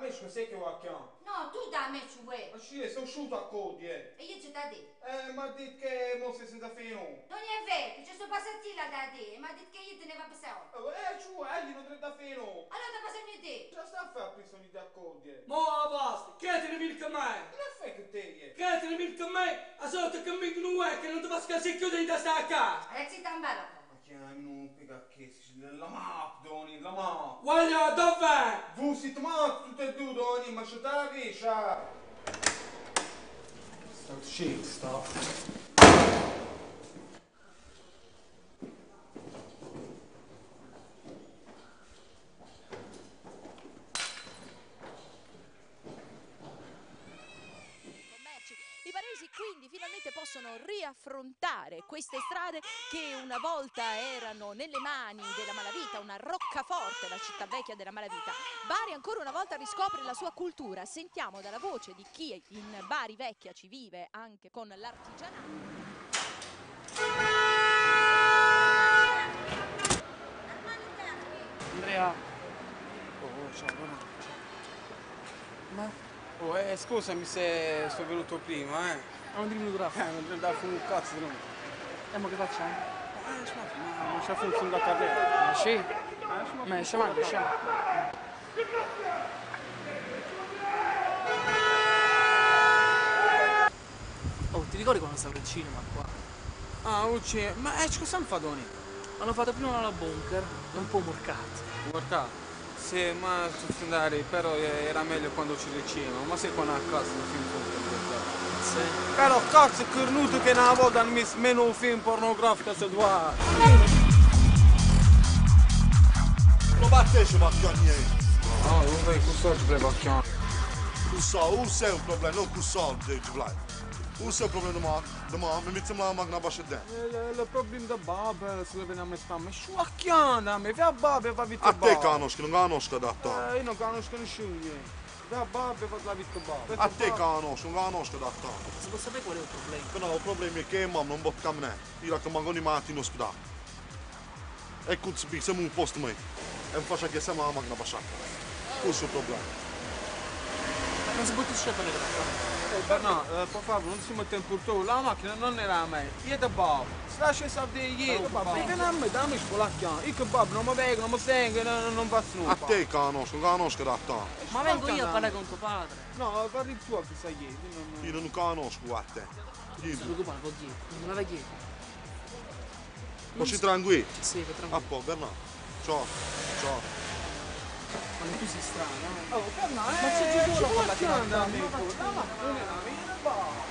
me ce sei che guacchiamo. No, tu da me ci vuoi. Ma ci sono uscito a codie. E io ci da te. Eh, ma detto che mo sei senza fino. Non è vero, ci sto passatilla da te, ma detto che io te ne va a passare. Eh, ci vuoi, non te da fino. Allora ti passiamo te. Ce la sta a fare prima di da codie. Mo a basta, che te ne me? Che fai che te è? Che te ne vil con me? A sotto che mi non è che non ti va a scassi chiudere da sta a casa. Ragazzi. Ma chiami non pega che la map, Doni, la map. Voglio, dov'è? Voi siete matti tutti e due, Doni, ma c'è la vescia. Sta uscendo, sta. Riaffrontare queste strade che una volta erano nelle mani della malavita, una roccaforte, la città vecchia della malavita. Bari ancora una volta riscopre la sua cultura. Sentiamo dalla voce di chi in Bari vecchia ci vive anche con l'artigianato. Andrea. Oh, ciao, buona. Ma? Oh, eh, scusami se sono venuto prima, eh. Non dimmi dura. Eh, non devo dare un cazzo di nome. Eh, ma che facciamo? Eh, ma non c'è funzione da carriera. Ma sì. Eh, Ma esce avanti, esce Oh, ti ricordi quando stavo al cinema qua? Ah, ucci, ma eh, cosa mi fa Doni? Hanno fatto prima una bunker, un po' morcato. Guarda, sì, ma andare, però era meglio quando ci cinema, ma se con a cazzo un film pornografico. Però cazzo è cornuto che una volta hanno messo meno un film pornografico se due. Lo battesce macchianie. No, non vai con soldi per le bacchiane. Cu sol, u se u problem, nu cu sol de gjvlaj. U se u problem de ma, de ma, me mitzim la magna bashe den. Il problem da babă, să le venim a me și oachiana, me vea babă, va vite A te kanoška, nu kanoška da ta. Eh, io non conosco nessuno. Vea babă, va la vite babă. A te kanoška, nu kanoška da ta. Si può sapere qual è il problema? Că no, problem e che mam non botkam ne. Ira că mangoni mati nu spda. E cu ți se un post mai. Em fașa che se ma magna basha. Cu su problem. Non si può scegliere le cose. Eh, Bernard, eh, per favore, non si mette in purtroppo, la macchina non era a me, io da babă. Se lascia sapere ieri, vieni a me, dammi scolacchiano. Io che babă non mi vengo, non mi sengo, non, non va su. A te nu kanoška da ta. Ma vengo io a parlare con tuo padre. No, parli tu a chi sai ieri. non- Io non kanoška a te. Non Io. lo domani, dietro. Non la. Ma ci tranquilli. Sì, che A tranquillo. po, Bernard. Ciao. Ciao. Ma tu sei strano, eh? Oh, Bernard, Ma c'è eh, giù la palla che non La macchina non era mia, va.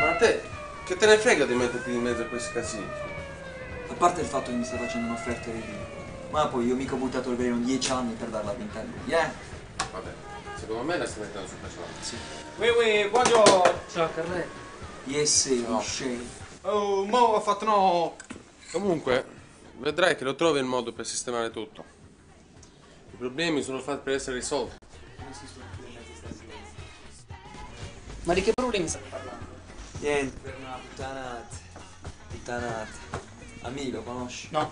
Ma a te, che te ne frega di metterti in mezzo a questi casini? A parte il fatto che mi sta facendo un'offerta ridicola. Ma poi io mica ho buttato il veleno 10 anni per darla vinta a lui, eh? Vabbè, secondo me la stai mettendo sul personale. Sì. Ui, ui, buongiorno. Ciao Carrello. Yes, scemo. Oh, mo ho fatto no. Comunque, vedrai che lo trovi il modo per sistemare tutto. I problemi sono fatti per essere risolti. Ma di che problemi stai parlando? Niente, per una puttanata. Puttanata. Amico, lo conosci? No.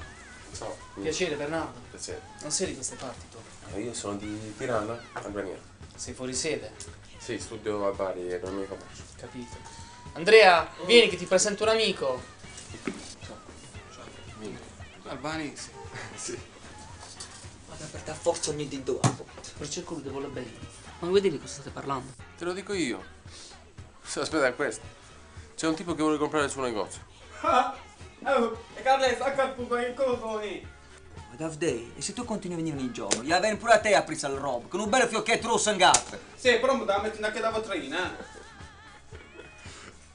So, Piacere Bernardo. piacere. Non sei di queste parti tu. Eh, Io sono di Tirana, Albania. Sei fuori sede. Sì, studio a Bari, economia e commercio. Capito. Andrea, vieni che ti presento un amico. Albanese. Sì. Vabbè, per te forza ogni dito a Per cerco lui vuole bene. Ma vuoi dire di cosa state parlando? Te lo dico io. Se aspetta questo. C'è un tipo che vuole comprare il suo negozio. Ah, oh, e Carles, sacca il puco in codoni. Ma Davdei, e se tu continui a venire ogni giorno, gli vieni pure a te a prisa il robo, con un bel fiocchetto rosso in gatto. Sì, però mi da mettere anche da vetrina.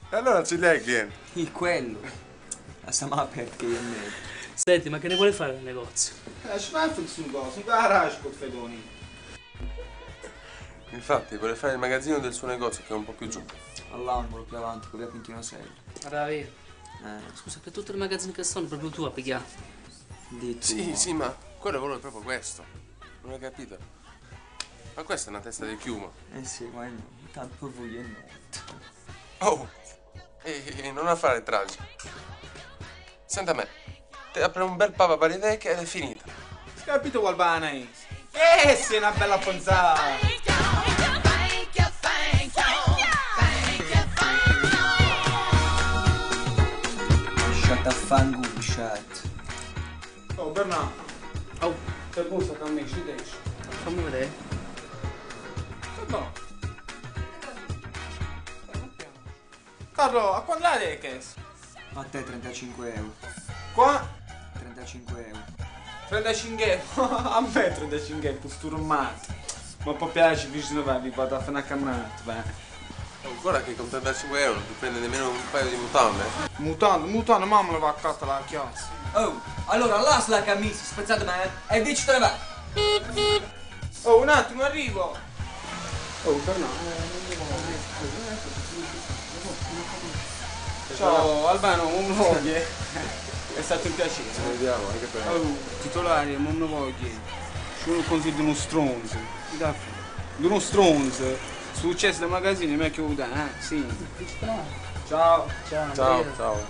E allora ci lei cliente. Il quello. La stiamo aperta io e me. Senti, ma che ne vuole fare nel negozio? Eh, ci fai un cosa, un garage con fedoni. Infatti, vuole fare il magazzino del suo negozio che è un po' più giù. All'angolo più avanti, con via Pintino 6. Guarda, vedi. Eh, Scusa, per tutte le magazzini che sono proprio tu a pigliare. di tu. Sì, sì, ma quello vuole proprio questo. Non hai capito? Ma questa è una testa di chiumo. Eh sì, ma no, tanto voglio no. Oh! E non affare tragico. Senta me, ti apre un bel papa paritecca ed è finita. Capito Walbani? Eh, sei una bella ponzata! A chat. Oh, Bernardo. Oh, che busta che mi ci dici? Fammi vedere. No. Carlo, a quando l'hai detto? A te 35 euro. Qua? 35 euro. 35 euro. a me 35 euro, sturmato. Ma poi piace vicino a vi vado a fare una camminata, beh. Oh, guarda che con 35 euro ti prende nemmeno un paio di mutande. Mutando, mutando, mamma la va a casa la chiazza. Oh, allora lascia la camicia, spezzate me e dici te ne vai. Oh, un attimo, arrivo. Oh, Bernardo. Ciao Albano, un voglie. È stato un piacere. Ci vediamo anche per Oh, titolare, non voglie. Sono consiglio di uno stronzo. Di uno stronzo. Successo del magazzino mi ha chiuso, eh? Sì. Ciao. Ciao, Ciao, ciao.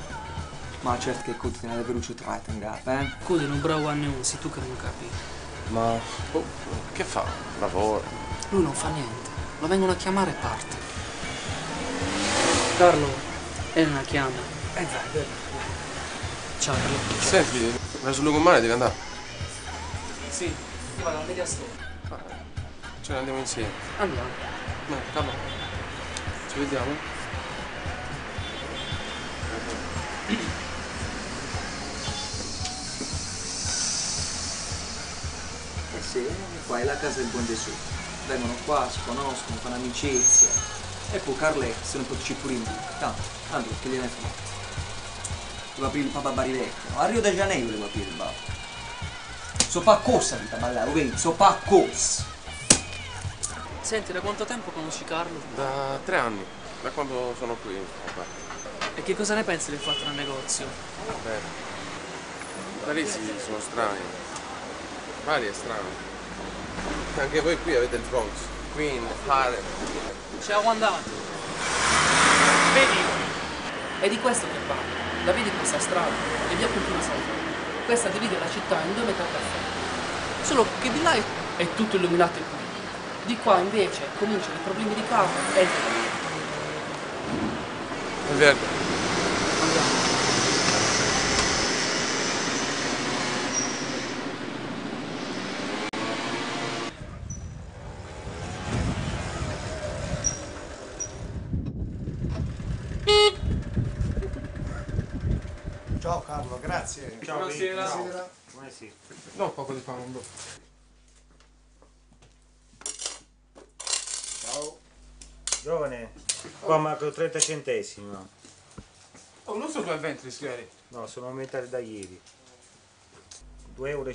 Ma certo che Kut fino alla veruccio tratta in gappa, eh? Scusa, un bravo anni uno, sei tu che non capi. Ma oh, che fa? Lavora. Lui non fa niente. Lo vengono a chiamare e parte. Carlo, Elena chiama. Eh vai, Ciao Carlo. Senti, vai sul lungomare devi andare. Sì. Vado a media store. Ce ne andiamo insieme. Andiamo. Beh, calma. Ci vediamo. Eh sì, qua è la casa del buon Gesù. Vengono qua, si conoscono, fanno amicizia. E poi Carletto se non potessi pure in più. Tanto, tanto che gliene fa. Devo aprire il Papa Barivecchio. A Rio de Janeiro devo aprire il Papa. So pa cosa vita ballare, vedi? So pa cosa. Senti, da quanto tempo conosci Carlo? Da tre anni, da quando sono qui. Vabbè. E che cosa ne pensi del fatto nel negozio? Beh, Parisi sono strani. Vari è strano. Anche voi qui avete il Bronx, Queen, Harlem. Ciao andato. Vedi? È di questo che parlo. La vedi questa strada e via continua sempre. Questa divide la città in due metà caffè. Solo che di là è- è tutto illuminato e pulito. Di qua invece cominciano i problemi di casa e il È vero. Andiamo. Ciao Carlo, grazie. Ciao. Buonasera. Buonasera. Buonasera. No, un poco di pane, qua manco 30 centesimi. no? Oh, non so due ventri, signori. No, sono aumentati da ieri. 2,50 euro.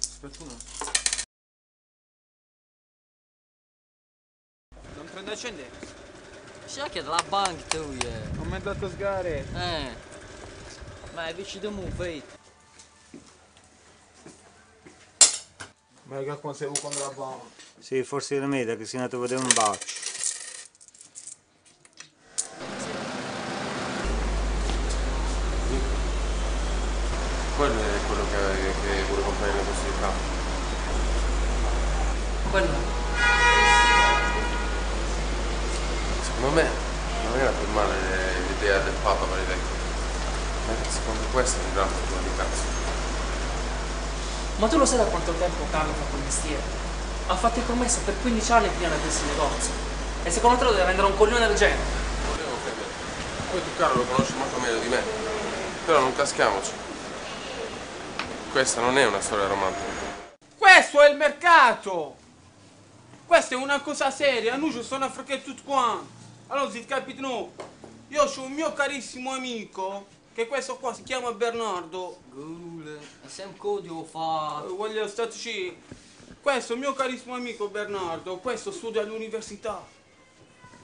Aspetta un attimo. Non prende centesimi. Sai che la banca tu, eh? Non mi ha dato sgare. Eh. Ma è vicino mu, vedi? Ma che quando la banca? Sì, forse la meta che sei andato a vedere un bacio. Quello è quello che, che vuole comprare le possibilità. Quello. Secondo me non era per male l'idea del Papa per i vecchi. Ma secondo questo è un gran futuro di cazzo. Ma tu lo sai da quanto tempo Carlo fa quel mestiere? Ha fatto il promesso per 15 anni prima di aprirsi il negozio. E secondo te lo deve vendere a un coglione del genere? Volevo credere. Poi tu caro lo conosci molto meglio di me. Però non caschiamoci. Questa non è una storia romantica. Questo è il mercato! Questa è una cosa seria, noi ci sono a fare tutto quanto. Allora, si capite no? Io ho un mio carissimo amico, che questo qua si chiama Bernardo. Gule, è sempre codio fa. Eh, Voglio starci. Questo è il mio carissimo amico Bernardo, questo studia all'università.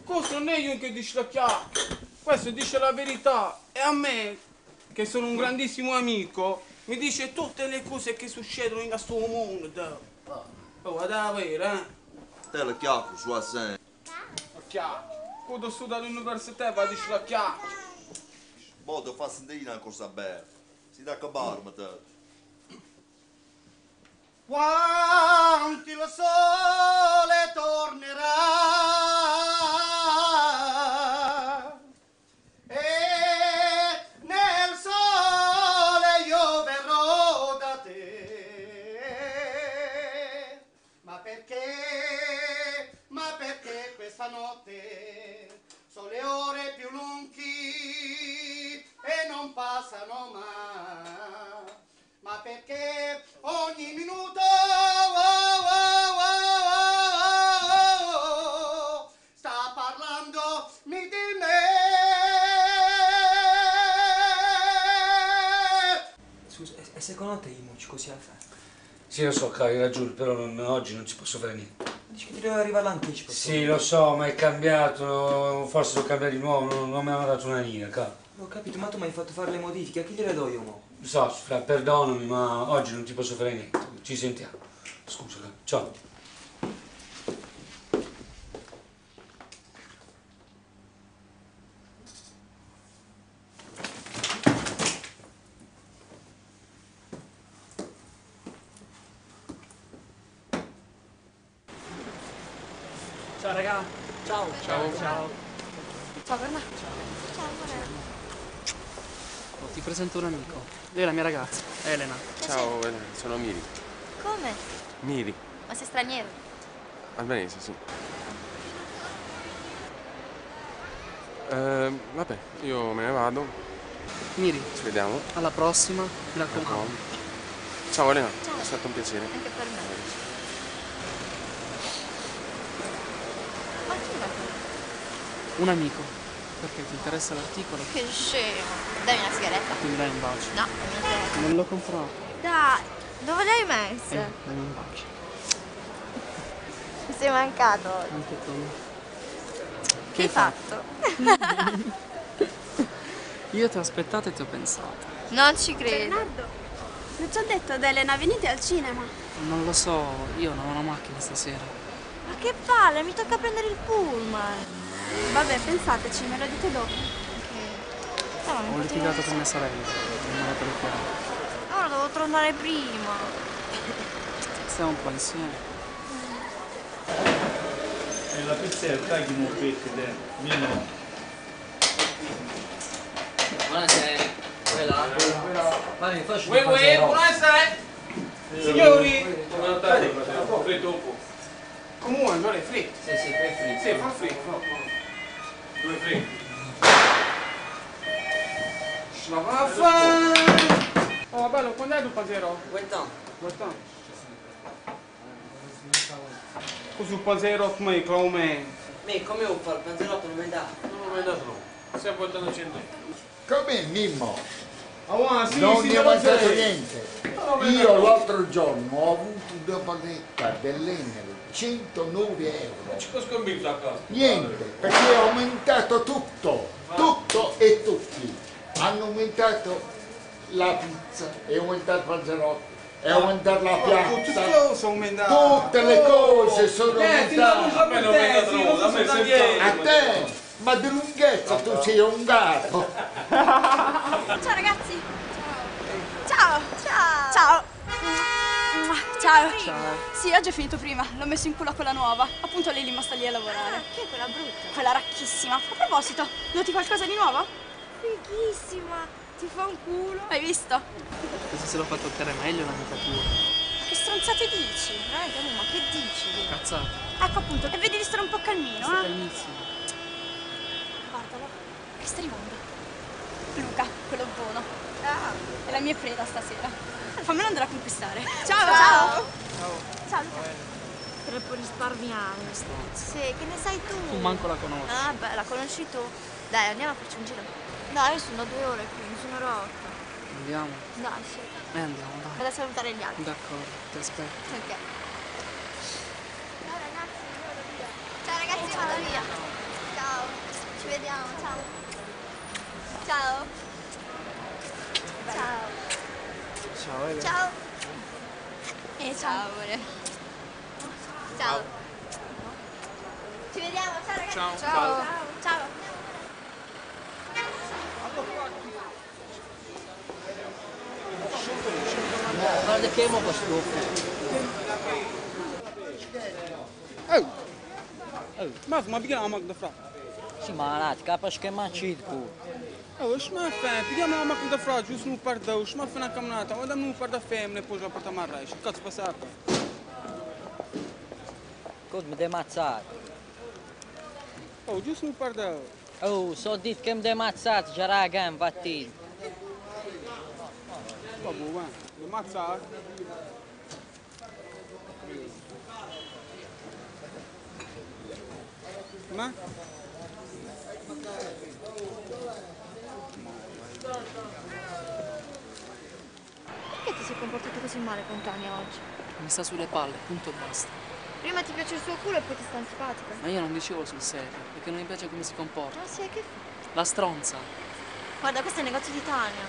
Questo non è io che dice la chiacchiera, questo dice la verità. E a me, che sono un grandissimo amico, mi dice tutte le cose che succedono in questo mondo. Oh, vado a vedere, eh. Te le chiacco su a sen. Chiaro. quando studio all'università va di slacchiare. Boh, ti fa sentire una cosa bella. Si dà acabare, ma te. Quanti lo sole tornerà passano mai? Ma perché ogni minuto oh, oh, oh, oh, oh, sta parlando di me? Scusa, e- secondo te i Mucci così alla fine? Sì, lo so, caro, hai ragione, però non- oggi non ci posso fare niente. Dici che ti deve arrivare l'anticipo. Sì, lo so, ma è cambiato, forse devo cambiare di nuovo, non, non mi hanno dato una linea, caro. Ho capito, ma tu mi hai fatto fare le modifiche, a chi gliele do io mo? So, Fra, perdonami, ma oggi non ti posso fare niente. Ci sentiamo. Scusa, ciao. Ciao raga. Ciao. Ciao. Ciao. Ciao Bernardo. Oh, ti presento un amico. Lei è la mia ragazza, Elena. Ciao, Elena, sono Miri. Come? Miri, Ma sei straniero? albanese, sì. Eh, vabbè, io me ne vado. Miri, Ci vediamo. alla prossima, mi raccomando. Ciao Elena, Ciao. è stato un piacere. Anche per me. Ma chi è? Un amico. Perché ti interessa l'articolo? Che scemo. Dammi una sigaretta. Quindi dai un bacio. No, dammi una sigaretta. Non l'ho comprato. Dai, dove l'hai Eh, messa? dammi un bacio. Mi sei mancato. Anche tu. Che hai fatto? Io ti ho aspettato e ti ho pensato. Non ci credo. Bernardo, non ci ha detto ad Elena, venite al cinema. Non lo so, io non ho una macchina stasera. Ma che palle, mi tocca prendere il pullman. Vabbè, pensateci, me lo dite dopo. No, Ho litigato con mia sorella. Non dato le chiavi. Ora devo tornare prima. Stiamo un po' insieme. E la pizzetta che mi mettete, mio no. Buonasera. Quella. Ma mi faccio Uè, uè, buonasera! Signori! Freddo un po'. Come mangiare fritto? Sì, sì, fai fritto. Sì, fa fritto. Due vaffa! Oh, bello, quando è il panzero? Guarda. Guarda. Così un panzero come, come? Me, come ho fatto? Il panzerotto non mi dà. Non mi dato no. Stiamo portando cento. Come Mimmo? Ah, sì, non sì, ne ho mangiato niente. No, Io l'altro giorno ho avuto una paghetta dell'Enel, 109 euro. Ci può scommettere a casa. Niente, perché è aumentato tutto, tutto e tutti. Hanno aumentato la pizza, è aumentato il panzerotto, è aumentato la Tutte piazza. Tutte le cose sono aumentate. non. A te, ma di lunghezza tu sei un gatto. Ciao ragazzi. Ciao. Ciao. Ciao. Ciao. Ciao. Sì, oggi ho finito prima, l'ho messo in culo a quella nuova. Appunto lei lì sta lì a lavorare. Che è quella brutta? Quella racchissima. A proposito, noti qualcosa di nuovo? Fighissima. Ti fa un culo. Hai visto? Questo se lo fa toccare meglio l'amica tua. Ma che stronzate dici? Raga, ma che dici? Cazzate. Ecco appunto, e vedi di stare un po' calmino, Siete eh? all'inizio. Guardalo, che sta arrivando. Luca, quello buono. È la mia preda stasera. Fammelo andare a conquistare. Ciao, ciao. Ciao Luca. Troppo risparmiare. Sì, che ne sai tu? Tu manco la conosci. Ah, beh, la conosci tu. Dai, andiamo a farci un giro. Dai, io sono due ore qui, mi sono rotta. Andiamo. Dai, sì. E andiamo, dai. Vado a salutare gli altri. D'accordo, ti aspetto. Ok. Ciao ragazzi, io vado via. Ciao ragazzi, vado via. Ciao, ci vediamo, ciao. Ciao. Ciao. Ciao, Ele. Ciao. E ciao amore. Ciao. Ci vediamo, ciao ragazzi. Ciao. Ciao. Ciao. Guarda che mo questo. Oh. Oh. ما في ما بيجي عمك دفرة. Sì, ma là, ti capisci Hoje uma fã, pegamos lá uma máquina de fraude, isso no par da hoje, uma fã na caminhada, andamos no par da fêmea, depois lá apertar mais reis. O que se passava? Quando me dematsar. Oh, isso no par da Oh, só dito que me dematsar, já era a gama batido. Tá mano dematsar. Mas? Comportato così male con Tania oggi? Mi sta sulle palle, punto e basta. Prima ti piace il suo culo e poi ti sta antipatica. Ma io non dicevo sul serio, perché non mi piace come si comporta. Ma sai che fa? La stronza. Guarda, questo è il negozio di Tania.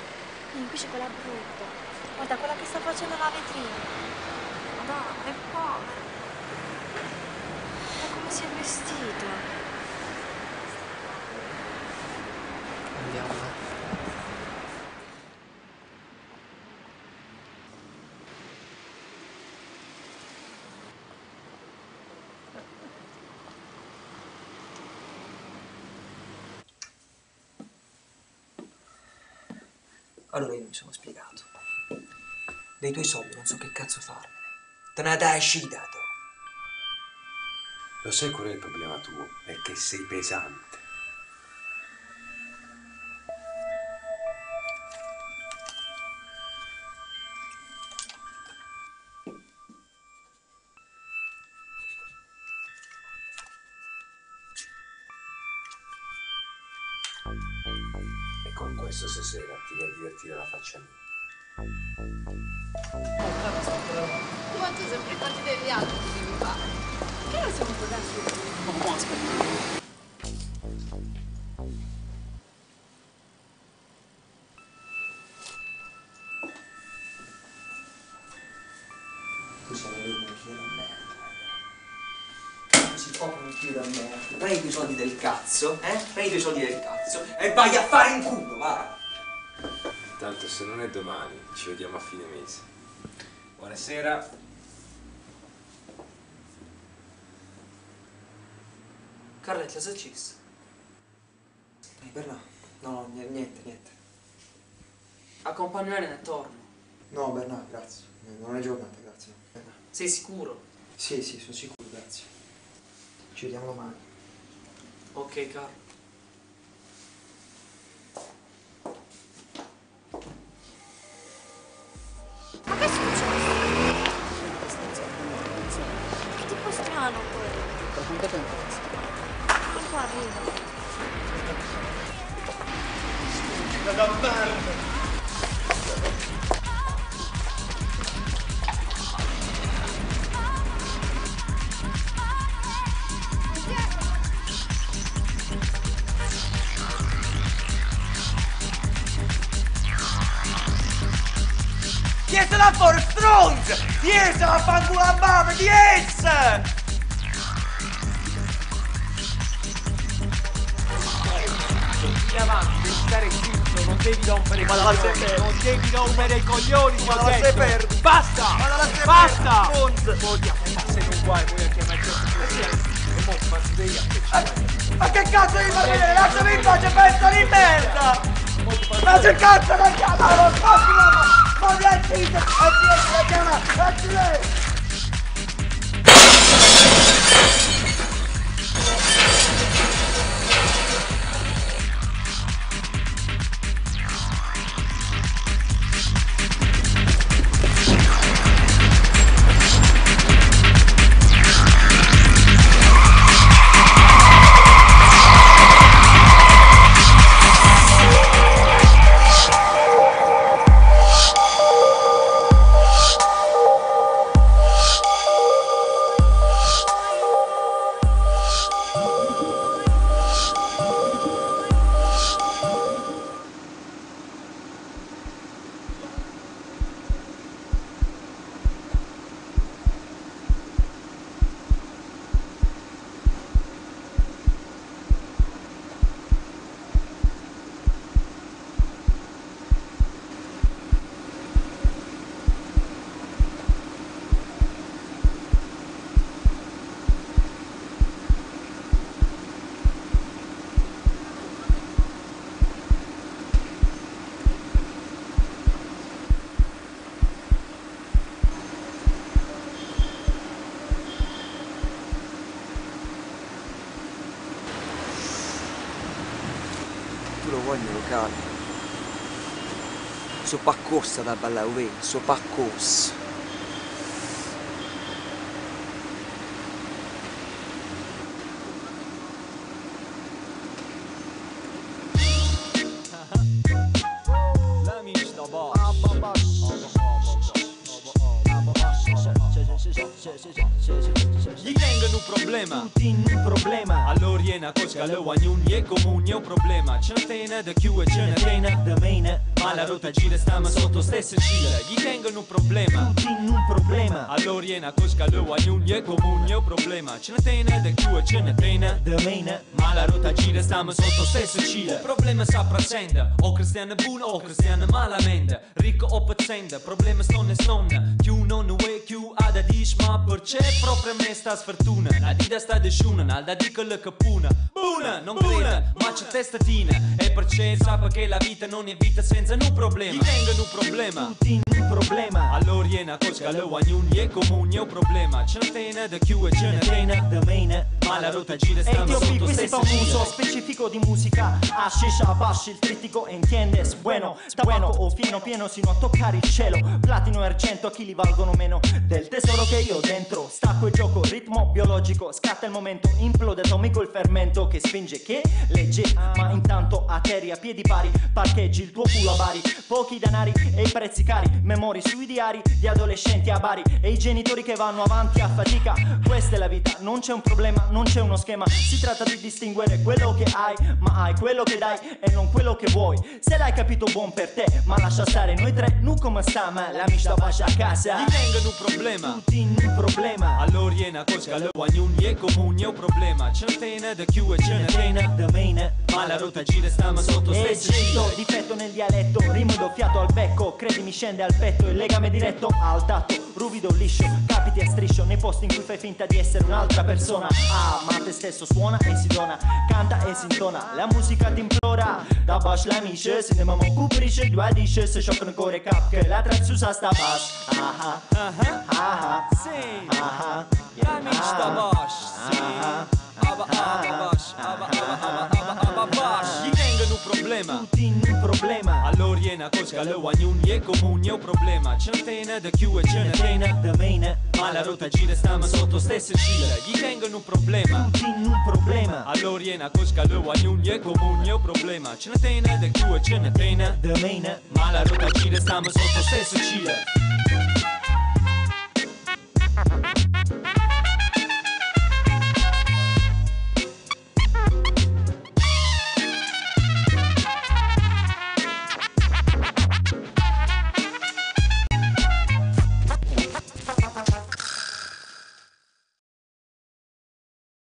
E invece quella brutta. Guarda, quella che sta facendo la vetrina. Madonna, è povera. Ma come si è vestita? Andiamo. eh. Allora io mi sono spiegato. Dei tuoi soldi non so che cazzo farmene. Te ne dai dato. Lo sai qual è il problema tuo? È che sei pesante. E con questo stasera ti vai a divertire la faccia mia. Quanto sempre quanti degli altri devi fare? Che non siamo così Tu sei un da merda. Non si può un da merda. Prendi i tuoi soldi del cazzo, eh? Prendi i tuoi soldi del cazzo e vai a fare in culo, va! Tanto se non è domani, ci vediamo a fine mese. Buonasera. Carletti, cosa? Ehi, Bernà, no, no, ni- niente, niente. Accompagnare nel torno. No, Bernà, grazie. Non è giornata, grazie. Bernà. Sei sicuro? Sì, sì, sono sicuro, grazie. Ci vediamo domani. Ok, caro. Tiesela fuori, stronz! Tiesela, fanculo a mamma, ties! Vai avanti, devi stare zitto, non devi rompere i la coglioni. Non devi rompere i coglioni, ti ho la sei detto. perdi. Basta! La Basta! Odia, ma sei un guai, poi a chiamare E mo via che c'è. Ma che cazzo devi far vedere? Lasciami in pace, pezzo di merda! Ma che cazzo la? Non spazio la Ma Come on, Jesus! Voglio locale. So paccossa da ballare, uè, so problema. Tutti un problema. Allora viene a cosca le guagnuni e comuni è un problema. Ne tene da chiù e ce ne tene da main Ma la rotta gira stiamo sotto stesse scilla Gli tengono un problema. Tutti un problema. Allora viene a cosca le guagnuni e comuni è un problema. Ne tene da chiù e ce ne tene da main Ma la rotta gira stiamo sotto stesse scilla Il problema sa prasenda O cristiano buono o cristiano malamente. Ricco o paziente Problema stonne stonne Chiù non è chiù ha da dici ma perché proprio me sta sfortuna La dita sta di sciuna, nalda di che Buna, non crede, ma c'è testatina E perché sa che la vita non è vita senza un problema. Gli tengono un problema? Tutti un problema. Allora viene a cosca le guagnuni e comuni è un problema. Ce ne tene da chiù e ce ne tene da main Ma la rotta gira E stiamo ti sotto questo è famoso scilla specifico di musica. A scisha bash il trittico entiendes Bueno, bueno o fino pieno sino a toccare il cielo. Platino e argento a chi li valgono meno? Del tesoro che io dentro. Stacco e gioco, ritmo biologico. Scatta il momento, implode atomico il fermento Che spinge che legge. Ma intanto a terri a piedi pari Parcheggi il tuo culo a Bari. Pochi denari e i prezzi cari Memori sui diari di adolescenti a Bari. E i genitori che vanno avanti a fatica. Questa è la vita, non c'è un problema, non c'è uno schema. Si tratta di distinguere quello che hai Ma hai quello che dai e non quello che vuoi. Se l'hai capito buon per te Ma lascia stare noi tre, non come stiamo La miscia fascia a casa. Gli tengono un problema. Tutti un problema. Allora viene a cosca le guagnuni e comuni è un problema. Ce ne tene da chiù e ce ne tene da main Ma la rotta gira stiamo sotto E cito scilla difetto nel dialetto Rimo doppiato al becco Credimi scende al petto Il legame diretto al tatto Ruvido liscio Capiti a striscio Nei posti in cui fai finta di essere un'altra persona. Ah ma te stesso suona e si dona Canta e si intona La musica ti implora Da bash la misce Se ne mamma cuprice Due dice Se scioccano ancora cap Che la traccia sta bass Ah ah Ah ah, ah ah sì ah ah La mista bash, aba bash, aba aba aba aba aba bash Gli tengono un problema. Tutti un problema. Allora viene a cosca le guagnuni e comuni è un problema. Ce ne tene da chiù e tene da main Ma la rotta gira stiamo sotto stesse scilla Gli tengono un problema. Tutti un problema. Allora viene a cosca le guagnuni e comuni è un problema. Ce ne tene da chiù e tene da main Ma la rotta gira stiamo sotto stesse scilla